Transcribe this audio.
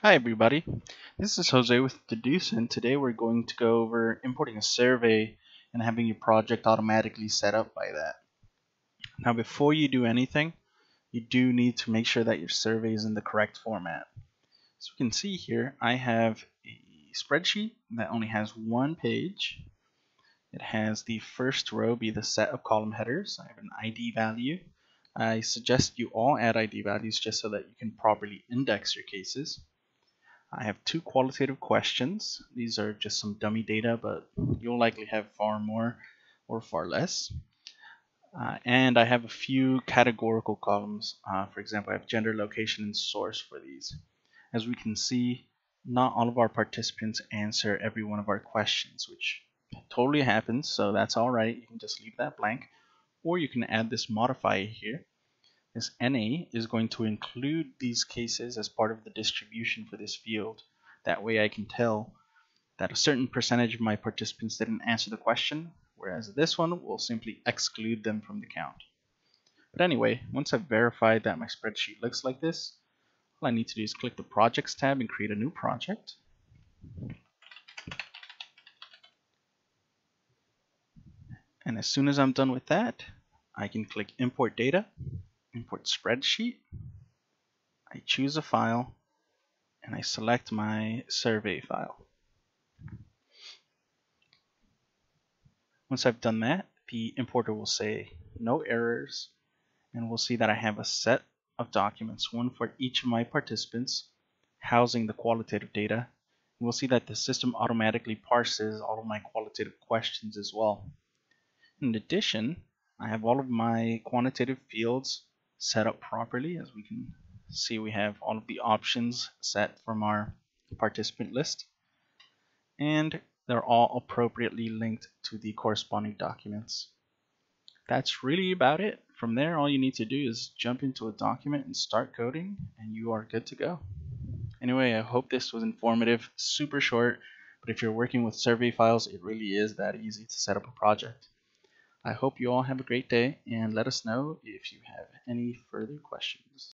Hi everybody, this is Jose with Dedoose and today we're going to go over importing a survey and having your project automatically set up by that. Now before you do anything, you do need to make sure that your survey is in the correct format. So you can see here I have a spreadsheet that only has one page. It has the first row be the set of column headers. I have an ID value. I suggest you all add ID values just so that you can properly index your cases. I have two qualitative questions. These are just some dummy data, but you'll likely have far more or far less. Uh, and I have a few categorical columns. Uh, for example, I have gender, location, and source for these. As we can see, not all of our participants answer every one of our questions, which totally happens, so that's all right. You can just leave that blank. Or you can add this modifier here this NA is going to include these cases as part of the distribution for this field. That way I can tell that a certain percentage of my participants didn't answer the question, whereas this one will simply exclude them from the count. But anyway, once I've verified that my spreadsheet looks like this, all I need to do is click the Projects tab and create a new project. And as soon as I'm done with that, I can click Import Data import spreadsheet. I choose a file and I select my survey file. Once I've done that, the importer will say no errors and we'll see that I have a set of documents, one for each of my participants, housing the qualitative data. And we'll see that the system automatically parses all of my qualitative questions as well. In addition, I have all of my quantitative fields set up properly. As we can see, we have all of the options set from our participant list. And they're all appropriately linked to the corresponding documents. That's really about it. From there, all you need to do is jump into a document and start coding, and you are good to go. Anyway, I hope this was informative, super short, but if you're working with survey files, it really is that easy to set up a project. I hope you all have a great day and let us know if you have any further questions.